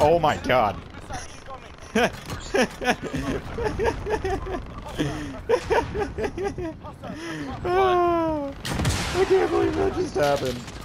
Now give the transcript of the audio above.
Oh, my god. I can't believe that just happened.